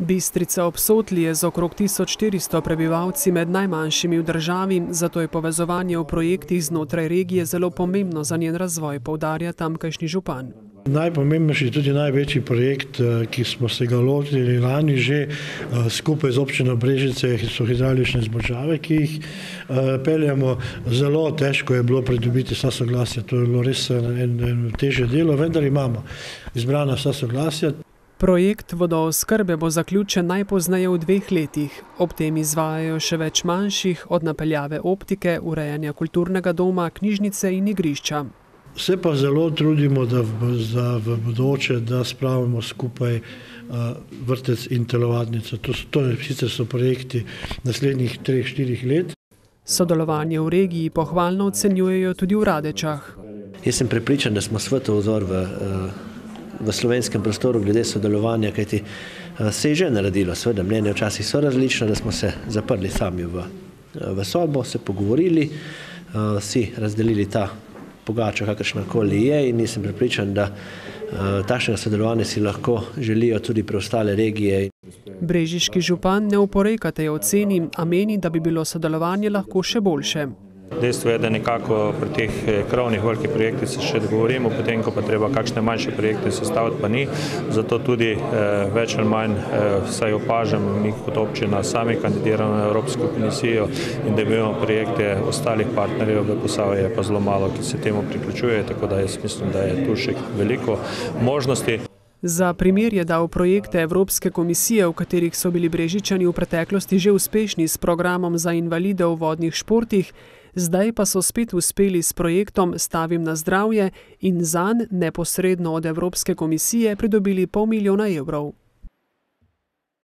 Bistrica ob Sotli je z okrog 1400 prebivalci med najmanjšimi v državi, zato je povezovanje v projektih znotraj regije zelo pomembno za njen razvoj, poudarja tamkajšnji župan. Najpomembnejši tudi največji projekt, eh, ki smo se ga lotili lani že eh, skupaj z občino Brežice, so hidraulične izboljšave, ki jih eh, peljamo. Zelo težko je bilo pridobiti vsa soglasja, to je bilo res eno težje delo, vendar imamo izbrana vsa soglasja. Projekt vodooskrbe bo zaključen najpozneje v dveh letih. Ob tem izvajajo še več manjših, od napeljave optike, urejanja kulturnega doma, knjižnice in igrišča. Se pa zelo trudimo, da v, za v bodoče, da spravimo skupaj uh, vrtec in telovadnico. To, to je, sicer so projekti naslednjih treh, štirih let. Sodelovanje v regiji pohvalno ocenjujejo tudi v Radečah. Jaz sem prepričan, da smo svetov vzor v uh, v slovenskem prostoru glede sodelovanja, kajti eh, se je že naredilo, seveda mnenje včasih so različne, da smo se zaprli sami v, eh, v sobo, se pogovorili, eh, si razdelili ta pogača, kakršna koli je in nisem pripričan, da takšnega sodelovanja si lahko želijo tudi preostale regije. Brežiški župan ne uporeka tej oceni, a meni, da bi bilo sodelovanje lahko še boljše. Dejstvo je, da nekako pri teh eh, krovnih velikih projektih se še dogovorimo, potem ko pa treba kakšne manjše projekte sestaviti, pa ni. Zato tudi eh, več ali manj eh, vsaj opažamo mi kot občina sami kandidiramo na Evropsko komisijo in da imamo projekte ostalih partnerjev v Posavju je pa zelo malo, ki se temu priključuje, tako da jaz mislim, da je tu še veliko možnosti. Za primer je dal projekte Evropske komisije, v katerih so bili brežičani v preteklosti že uspešni s programom za invalide v vodnih športih, zdaj pa so spet uspeli s projektom Stavim na zdravje in zanj neposredno od Evropske komisije pridobili pol milijona evrov.